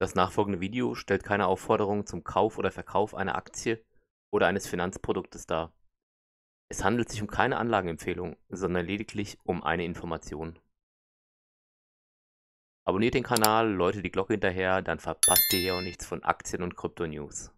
Das nachfolgende Video stellt keine Aufforderung zum Kauf oder Verkauf einer Aktie oder eines Finanzproduktes dar. Es handelt sich um keine Anlageempfehlung, sondern lediglich um eine Information. Abonniert den Kanal, läutet die Glocke hinterher, dann verpasst ihr hier auch nichts von Aktien und Krypto-News.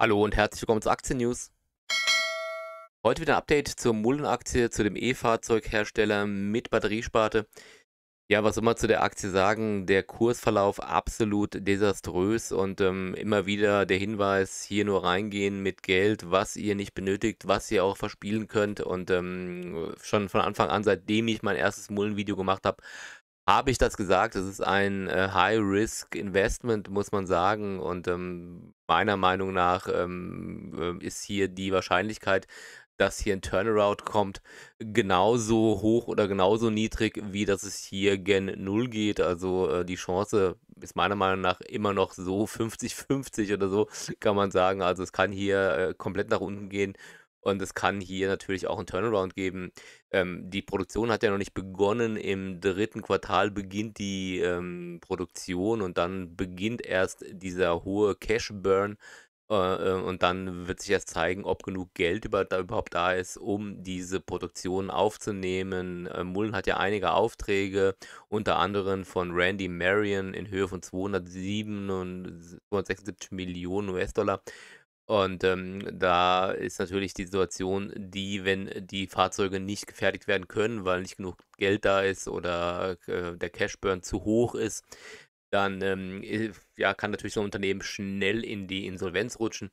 Hallo und herzlich willkommen zu Aktien News. Heute wieder ein Update zur Mullen-Aktie, zu dem E-Fahrzeughersteller mit Batteriesparte. Ja, was immer zu der Aktie sagen, der Kursverlauf absolut desaströs und ähm, immer wieder der Hinweis, hier nur reingehen mit Geld, was ihr nicht benötigt, was ihr auch verspielen könnt. Und ähm, schon von Anfang an, seitdem ich mein erstes Mullenvideo gemacht habe, habe ich das gesagt. Es ist ein äh, High-Risk-Investment, muss man sagen. Und ähm, meiner Meinung nach ähm, äh, ist hier die Wahrscheinlichkeit, dass hier ein Turnaround kommt, genauso hoch oder genauso niedrig, wie dass es hier gen 0 geht. Also äh, die Chance ist meiner Meinung nach immer noch so 50-50 oder so, kann man sagen. Also es kann hier äh, komplett nach unten gehen. Und es kann hier natürlich auch einen Turnaround geben. Ähm, die Produktion hat ja noch nicht begonnen. Im dritten Quartal beginnt die ähm, Produktion und dann beginnt erst dieser hohe Cash Burn. Äh, äh, und dann wird sich erst zeigen, ob genug Geld über, da überhaupt da ist, um diese Produktion aufzunehmen. Äh, Mullen hat ja einige Aufträge, unter anderem von Randy Marion in Höhe von 276 Millionen US-Dollar. Und ähm, da ist natürlich die Situation, die, wenn die Fahrzeuge nicht gefertigt werden können, weil nicht genug Geld da ist oder äh, der Cashburn zu hoch ist, dann ähm, ja, kann natürlich so ein Unternehmen schnell in die Insolvenz rutschen.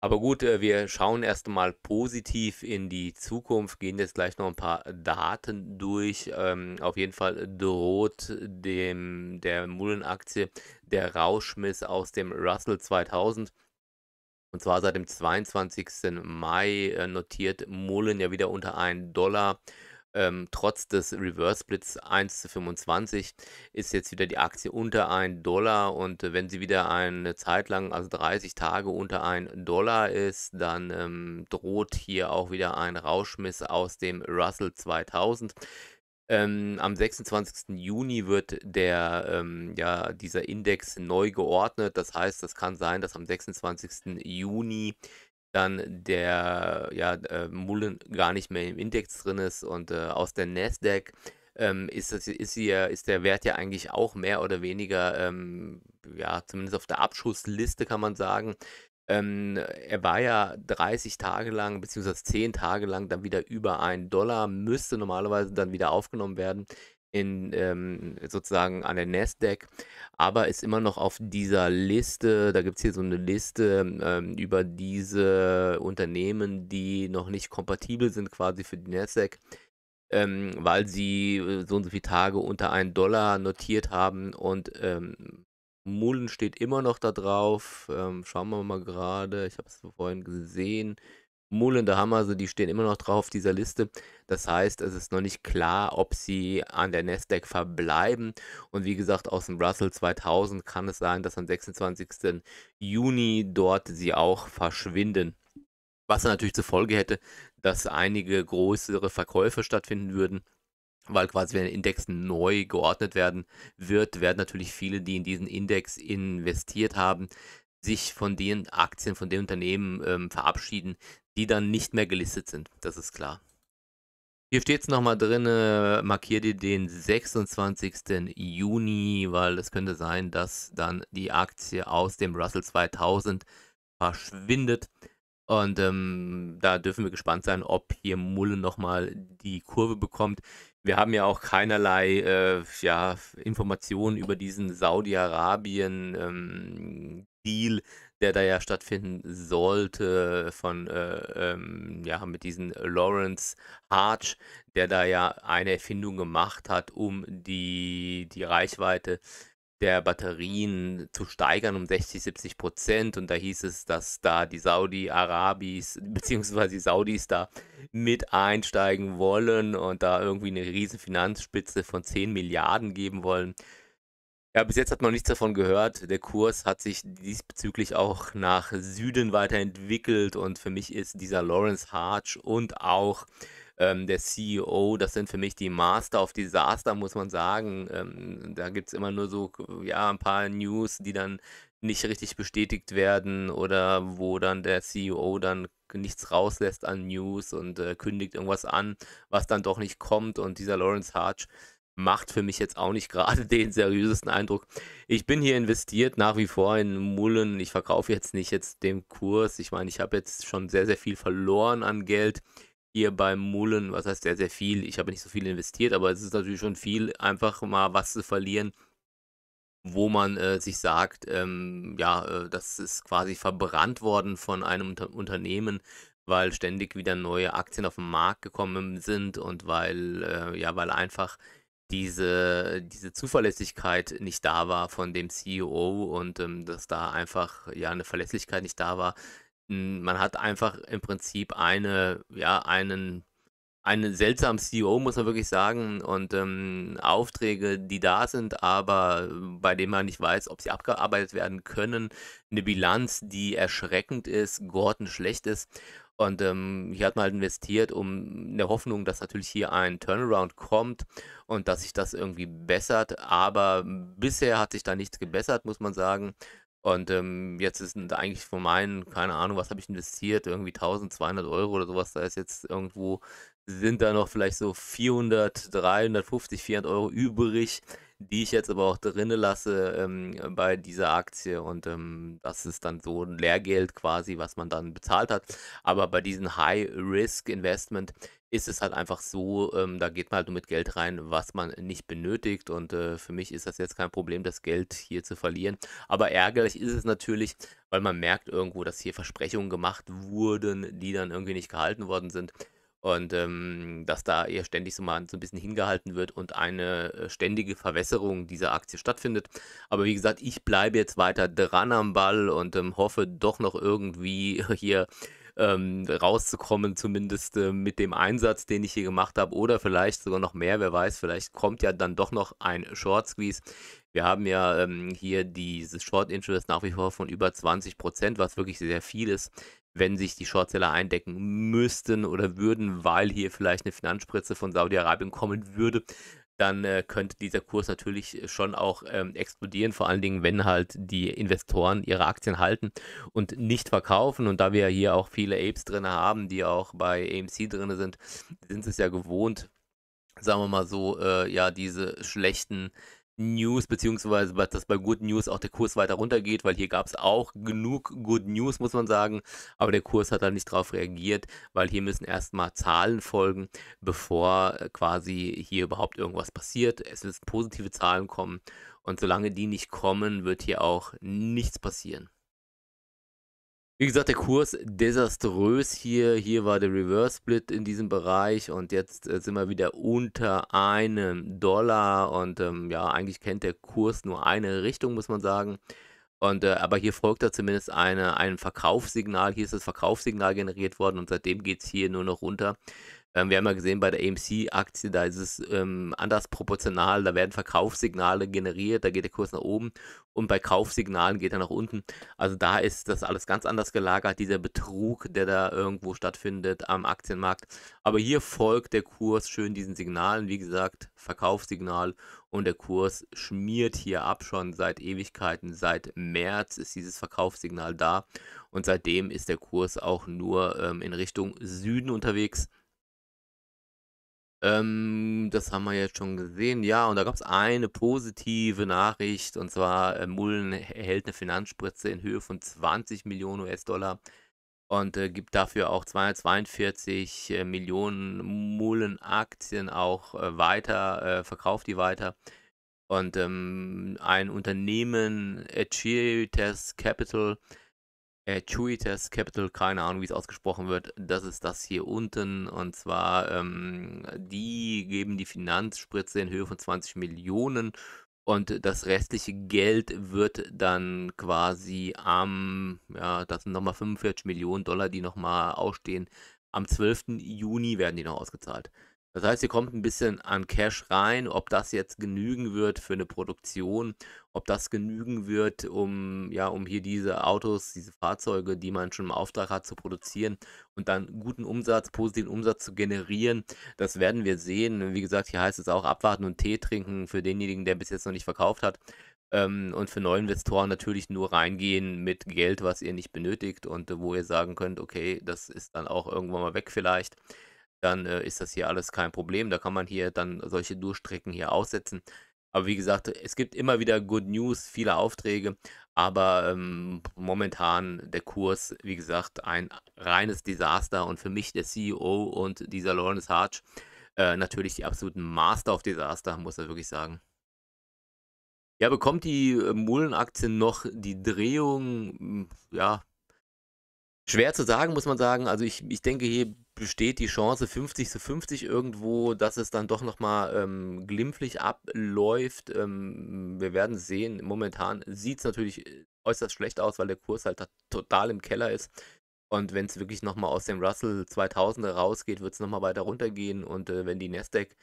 Aber gut, äh, wir schauen erst einmal positiv in die Zukunft, gehen jetzt gleich noch ein paar Daten durch. Ähm, auf jeden Fall droht dem der Mullen-Aktie der Rauschmiss aus dem Russell 2000. Und zwar seit dem 22. Mai äh, notiert Mullen ja wieder unter 1 Dollar. Ähm, trotz des Reverse Splits 1 zu 25 ist jetzt wieder die Aktie unter 1 Dollar und äh, wenn sie wieder eine Zeit lang, also 30 Tage unter 1 Dollar ist, dann ähm, droht hier auch wieder ein Rauschmiss aus dem Russell 2000. Ähm, am 26. Juni wird der, ähm, ja, dieser Index neu geordnet. Das heißt, es kann sein, dass am 26. Juni dann der ja, äh, Mullen gar nicht mehr im Index drin ist und äh, aus der Nasdaq ähm, ist, das, ist, hier, ist der Wert ja eigentlich auch mehr oder weniger, ähm, ja, zumindest auf der Abschussliste kann man sagen. Ähm, er war ja 30 Tage lang, beziehungsweise 10 Tage lang dann wieder über 1 Dollar, müsste normalerweise dann wieder aufgenommen werden in ähm, sozusagen an der Nasdaq, aber ist immer noch auf dieser Liste. Da gibt es hier so eine Liste ähm, über diese Unternehmen, die noch nicht kompatibel sind quasi für die Nasdaq, ähm, weil sie äh, so und so viele Tage unter 1 Dollar notiert haben und ähm, Mullen steht immer noch da drauf. Ähm, schauen wir mal gerade. Ich habe es vorhin gesehen. Haben wir sie, die stehen immer noch drauf auf dieser Liste. Das heißt, es ist noch nicht klar, ob sie an der Nasdaq verbleiben. Und wie gesagt, aus dem Russell 2000 kann es sein, dass am 26. Juni dort sie auch verschwinden. Was natürlich zur Folge hätte, dass einige größere Verkäufe stattfinden würden. Weil quasi, wenn der Index neu geordnet werden wird, werden natürlich viele, die in diesen Index investiert haben, sich von den Aktien, von den Unternehmen ähm, verabschieden, die dann nicht mehr gelistet sind. Das ist klar. Hier steht es nochmal drin, markiert ihr den 26. Juni, weil es könnte sein, dass dann die Aktie aus dem Russell 2000 verschwindet. Und ähm, da dürfen wir gespannt sein, ob hier Mullen nochmal die Kurve bekommt. Wir haben ja auch keinerlei äh, ja, Informationen über diesen Saudi-Arabien-Deal, ähm, der da ja stattfinden sollte von äh, ähm, ja mit diesem Lawrence Arch, der da ja eine Erfindung gemacht hat, um die die Reichweite der Batterien zu steigern um 60, 70 Prozent. Und da hieß es, dass da die Saudi-Arabis bzw. die Saudis da mit einsteigen wollen und da irgendwie eine riesen Finanzspitze von 10 Milliarden geben wollen. Ja, bis jetzt hat man nichts davon gehört. Der Kurs hat sich diesbezüglich auch nach Süden weiterentwickelt und für mich ist dieser Lawrence Harch und auch Ähm, der CEO, das sind für mich die Master of Disaster, muss man sagen. Ähm, da gibt es immer nur so, ja, ein paar News, die dann nicht richtig bestätigt werden oder wo dann der CEO dann nichts rauslässt an News und äh, kündigt irgendwas an, was dann doch nicht kommt. Und dieser Lawrence Harch macht für mich jetzt auch nicht gerade den seriösesten Eindruck. Ich bin hier investiert nach wie vor in Mullen. Ich verkaufe jetzt nicht jetzt den Kurs. Ich meine, ich habe jetzt schon sehr, sehr viel verloren an Geld hier beim Mullen. Was heißt sehr, sehr viel? Ich habe nicht so viel investiert, aber es ist natürlich schon viel, einfach mal was zu verlieren, wo man äh, sich sagt, ähm, ja, äh, das ist quasi verbrannt worden von einem Unter Unternehmen, weil ständig wieder neue Aktien auf den Markt gekommen sind und weil, äh, ja, weil einfach diese, diese Zuverlässigkeit nicht da war von dem CEO und ähm, dass da einfach ja eine Verlässlichkeit nicht da war. Man hat einfach im Prinzip eine, ja, einen einen seltsamen CEO, muss man wirklich sagen, und ähm, Aufträge, die da sind, aber bei denen man nicht weiß, ob sie abgearbeitet werden können. Eine Bilanz, die erschreckend ist, Gordon schlecht ist. Und ähm, hier hat man halt investiert, um in der Hoffnung, dass natürlich hier ein Turnaround kommt und dass sich das irgendwie bessert. Aber bisher hat sich da nichts gebessert, muss man sagen. Und ähm, jetzt sind eigentlich von meinen, keine Ahnung, was habe ich investiert, irgendwie 1200 Euro oder sowas. Da ist jetzt irgendwo sind da noch vielleicht so 400, 350, 400 Euro übrig, die ich jetzt aber auch drinnen lasse ähm, bei dieser Aktie und ähm, das ist dann so ein Lehrgeld quasi, was man dann bezahlt hat. Aber bei diesem High-Risk-Investment ist es halt einfach so, ähm, da geht man halt nur mit Geld rein, was man nicht benötigt und äh, für mich ist das jetzt kein Problem, das Geld hier zu verlieren. Aber ärgerlich ist es natürlich, weil man merkt irgendwo, dass hier Versprechungen gemacht wurden, die dann irgendwie nicht gehalten worden sind. Und ähm, dass da eher ständig so mal so ein bisschen hingehalten wird und eine äh, ständige Verwässerung dieser Aktie stattfindet. Aber wie gesagt, ich bleibe jetzt weiter dran am Ball und ähm, hoffe doch noch irgendwie hier ähm, rauszukommen, zumindest äh, mit dem Einsatz, den ich hier gemacht habe, oder vielleicht sogar noch mehr, wer weiß, vielleicht kommt ja dann doch noch ein Short Squeeze. Wir haben ja ähm, hier dieses Short Interest nach wie vor von über 20 Prozent, was wirklich sehr viel ist wenn sich die Shortseller eindecken müssten oder würden, weil hier vielleicht eine Finanzspritze von Saudi-Arabien kommen würde, dann äh, könnte dieser Kurs natürlich schon auch ähm, explodieren, vor allen Dingen, wenn halt die Investoren ihre Aktien halten und nicht verkaufen. Und da wir hier auch viele Apes drin haben, die auch bei AMC drin sind, sind es ja gewohnt, sagen wir mal so, äh, ja, diese schlechten News, beziehungsweise dass bei Good News auch der Kurs weiter runtergeht, weil hier gab es auch genug Good News, muss man sagen, aber der Kurs hat da nicht drauf reagiert, weil hier müssen erstmal Zahlen folgen, bevor äh, quasi hier überhaupt irgendwas passiert. Es müssen positive Zahlen kommen und solange die nicht kommen, wird hier auch nichts passieren. Wie gesagt, der Kurs desaströs hier. Hier war der Reverse Split in diesem Bereich und jetzt äh, sind wir wieder unter einem Dollar und ähm, ja, eigentlich kennt der Kurs nur eine Richtung, muss man sagen. Und äh, aber hier folgt da zumindest eine, ein Verkaufssignal. Hier ist das Verkaufssignal generiert worden und seitdem geht es hier nur noch runter. Ähm, wir haben ja gesehen, bei der AMC-Aktie, da ist es ähm, anders proportional, da werden Verkaufssignale generiert, da geht der Kurs nach oben und bei Kaufsignalen geht er nach unten. Also da ist das alles ganz anders gelagert, dieser Betrug, der da irgendwo stattfindet am Aktienmarkt. Aber hier folgt der Kurs schön diesen Signalen, wie gesagt, Verkaufssignal und der Kurs schmiert hier ab schon seit Ewigkeiten. Seit März ist dieses Verkaufssignal da und seitdem ist der Kurs auch nur ähm, in Richtung Süden unterwegs. Ähm, das haben wir jetzt schon gesehen. Ja, und da gab es eine positive Nachricht, und zwar äh, Mullen erhält eine Finanzspritze in Höhe von 20 Millionen US-Dollar und äh, gibt dafür auch 242 äh, Millionen Mullen-Aktien auch äh, weiter, äh, verkauft die weiter. Und ähm, ein Unternehmen, Achievers Capital, äh, Chuitas Capital, keine Ahnung, wie es ausgesprochen wird. Das ist das hier unten. Und zwar, ähm, die geben die Finanzspritze in Höhe von 20 Millionen. Und das restliche Geld wird dann quasi am, ja, das sind nochmal 45 Millionen Dollar, die nochmal ausstehen. Am 12. Juni werden die noch ausgezahlt. Das heißt, hier kommt ein bisschen an Cash rein. Ob das jetzt genügen wird für eine Produktion, ob das genügen wird, um ja, um hier diese Autos, diese Fahrzeuge, die man schon im Auftrag hat, zu produzieren und dann guten Umsatz, positiven Umsatz zu generieren, das werden wir sehen. Wie gesagt, hier heißt es auch abwarten und Tee trinken für denjenigen, der bis jetzt noch nicht verkauft hat. Ähm, und für Neuinvestoren natürlich nur reingehen mit Geld, was ihr nicht benötigt und wo ihr sagen könnt, okay, das ist dann auch irgendwann mal weg vielleicht dann äh, ist das hier alles kein Problem. Da kann man hier dann solche Durchstrecken hier aussetzen. Aber wie gesagt, es gibt immer wieder Good News, viele Aufträge, aber ähm, momentan der Kurs, wie gesagt, ein reines Desaster und für mich der CEO und dieser Lawrence Harch äh, natürlich die absoluten Master of Desaster, muss er wirklich sagen. Ja, bekommt die äh, Mullenaktie noch die Drehung? Hm, ja, schwer zu sagen, muss man sagen. Also ich, ich denke, hier besteht die Chance 50 zu 50 irgendwo, dass es dann doch nochmal ähm, glimpflich abläuft. Ähm, wir werden sehen. Momentan sieht es natürlich äh, äußerst schlecht aus, weil der Kurs halt total im Keller ist. Und wenn es wirklich nochmal aus dem Russell 2000er rausgeht, wird es nochmal weiter runtergehen. Und äh, wenn die Nasdaq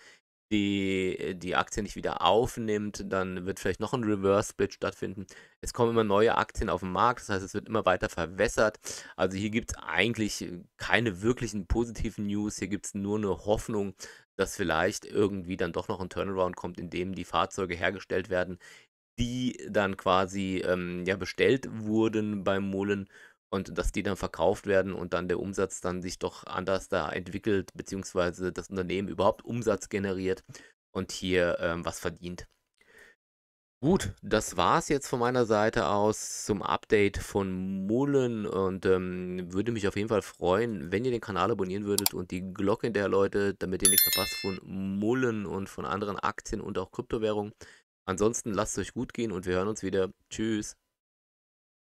die, äh, die Aktie nicht wieder aufnimmt, dann wird vielleicht noch ein Reverse-Split stattfinden. Es kommen immer neue Aktien auf den Markt, das heißt, es wird immer weiter verwässert. Also hier gibt es eigentlich keine wirklichen positiven News, hier gibt es nur eine Hoffnung, dass vielleicht irgendwie dann doch noch ein Turnaround kommt, in dem die Fahrzeuge hergestellt werden, die dann quasi ähm, ja, bestellt wurden beim Mullen und dass die dann verkauft werden und dann der Umsatz dann sich doch anders da entwickelt, beziehungsweise das Unternehmen überhaupt Umsatz generiert und hier ähm, was verdient. Gut, das war es jetzt von meiner Seite aus zum Update von Mullen und ähm, würde mich auf jeden Fall freuen, wenn ihr den Kanal abonnieren würdet und die Glocke der Leute, damit ihr nichts verpasst von Mullen und von anderen Aktien und auch Kryptowährungen. Ansonsten lasst es euch gut gehen und wir hören uns wieder. Tschüss.